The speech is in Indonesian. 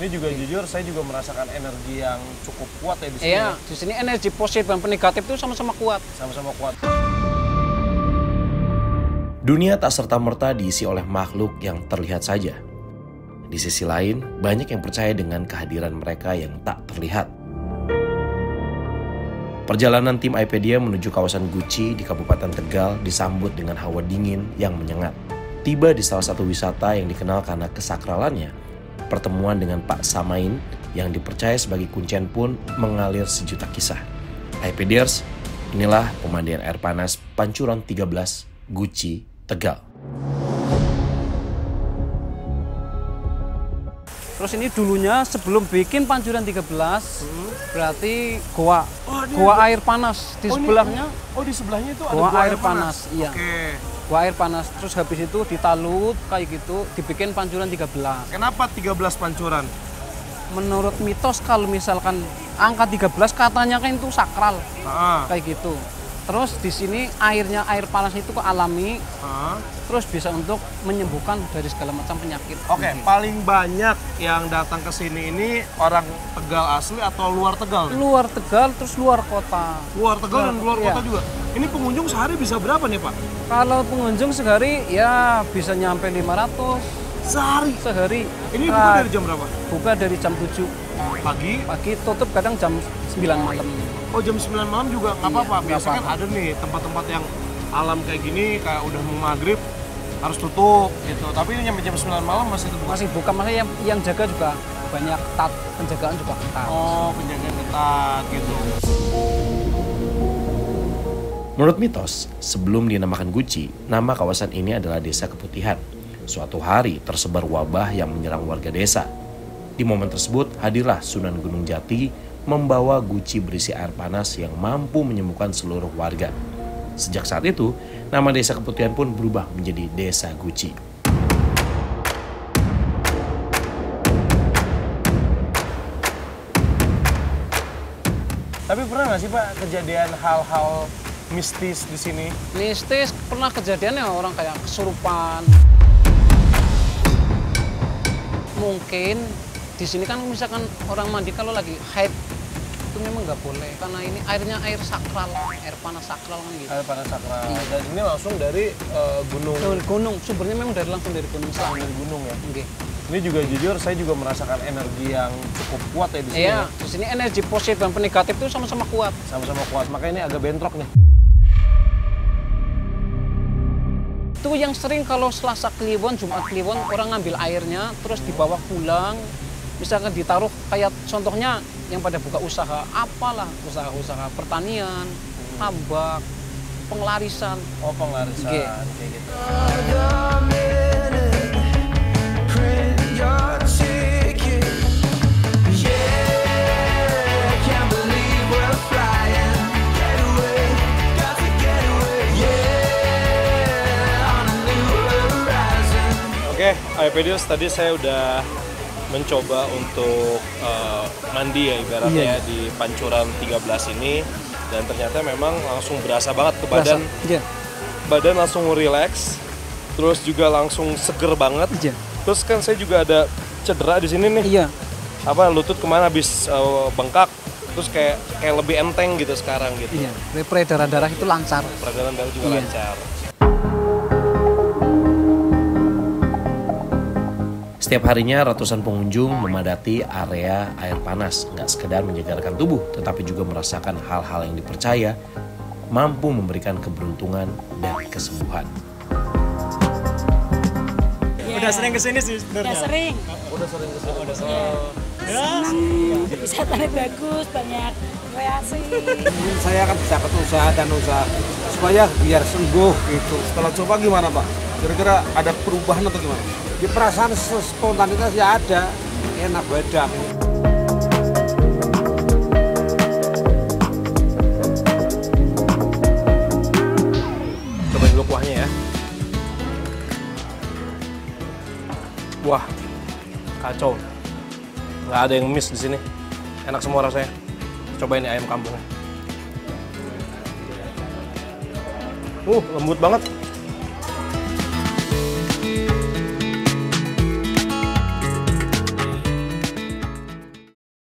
Ini juga jujur, saya juga merasakan energi yang cukup kuat ya di sini. Iya, di sini energi positif dan negatif itu sama-sama kuat. Sama-sama kuat. Dunia tak serta-merta diisi oleh makhluk yang terlihat saja. Di sisi lain, banyak yang percaya dengan kehadiran mereka yang tak terlihat. Perjalanan tim iPedia menuju kawasan Guci di Kabupaten Tegal disambut dengan hawa dingin yang menyengat. Tiba di salah satu wisata yang dikenal karena kesakralannya, pertemuan dengan Pak Samain yang dipercaya sebagai kuncen pun mengalir sejuta kisah. iPediers, inilah pemandian air panas Pancuran 13 Guci Tegal. Terus ini dulunya sebelum bikin Pancuran 13, berarti goa. goa air panas di Oh, ini- sebelahnya. Oh di sebelahnya itu ada Gua gua air panas, iya. Oke. Goa air panas. Terus habis itu ditalut kayak gitu, dibikin Pancuran 13. Kenapa 13 pancuran? Menurut mitos kalau misalkan angka 13 katanya kan itu sakral Ah, kayak gitu. Terus di sini airnya air panas itu kok alami, ah. terus bisa untuk menyembuhkan dari segala macam penyakit. Oke, paling banyak yang datang ke sini ini orang Tegal asli atau luar Tegal? nih? Luar Tegal terus luar kota. Luar Tegal dan luar Iya. kota juga. Ini pengunjung sehari bisa berapa nih Pak? Kalau pengunjung sehari ya bisa nyampe 500 Sehari. sehari. Ini buka Nah, dari jam berapa? buka dari jam 7 Pagi. pagi, tutup kadang jam 9 malam. Oh jam 9 malam juga nggak Iya, apa-apa. nggak Biasa kan apa-apa. ada nih tempat-tempat yang alam kayak gini kayak udah mau maghrib harus tutup gitu. Tapi ini nyampe jam 9 malam masih terbuka. Masih buka, makanya yang, yang jaga juga banyak ketat, penjagaan juga ketat. Oh penjagaan ketat gitu. Menurut mitos, sebelum dinamakan Guci, nama kawasan ini adalah Desa Keputihan. Suatu hari tersebar wabah yang menyerang warga desa. Di momen tersebut, hadirlah Sunan Gunung Jati membawa guci berisi air panas yang mampu menyembuhkan seluruh warga. Sejak saat itu, nama Desa Keputihan pun berubah menjadi Desa Guci. Tapi pernah nggak sih Pak kejadian hal-hal mistis di sini? Mistis pernah kejadian ya orang kayak kesurupan. Mungkin di sini kan misalkan orang mandi kalau lagi haid itu memang nggak boleh karena ini airnya air sakral, air panas sakral kan gitu. Air panas sakral. Iya. Dan ini langsung dari eh, gunung. Dari gunung, sumbernya memang dari langsung dari gunung selama. dari gunung ya. Oke. Ini juga jujur, saya juga merasakan energi yang cukup kuat ya di sini. Iya, ya. di sini energi positif dan negatif itu sama-sama kuat. Sama-sama kuat. Makanya ini agak bentrok nih. Itu yang sering kalau Selasa Kliwon, Jumat Kliwon orang ngambil airnya terus dibawa pulang. Misalkan ditaruh kayak contohnya yang pada buka usaha apalah usaha-usaha pertanian, tambak, pengelarisan. Oh penglarisan Oke. kayak gitu. Oke, iPedios tadi saya udah mencoba untuk eh, mandi ya ibaratnya Iya. di Pancuran 13 ini dan ternyata memang langsung berasa banget ke badan Iya. badan langsung relax terus juga langsung seger banget Iya. terus kan saya juga ada cedera di sini nih Iya. apa lutut ke mana habis eh, bengkak terus kayak kayak lebih enteng gitu sekarang gitu Iya. Peredaran darah itu lancar. peredaran darah juga Iya. lancar Setiap harinya ratusan pengunjung memadati area air panas, nggak sekedar menyegarkan tubuh, tetapi juga merasakan hal-hal yang dipercaya mampu memberikan keberuntungan dan kesembuhan. Udah sering ke sini sih sebenarnya. Udah sering. udah sering ke sini udah Senang. Wisatanya bagus, banyak kreasi. saya kan bisa usaha dan usaha supaya biar sembuh gitu. setelah coba gimana pak kira-kira ada perubahan atau gimana Di perasaan spontanitas ya ada, enak badan. cobain dulu kuahnya ya. Wah kacau. Nggak ada yang miss di sini. Enak semua rasanya. Cobain ayam kampungnya. Uh lembut banget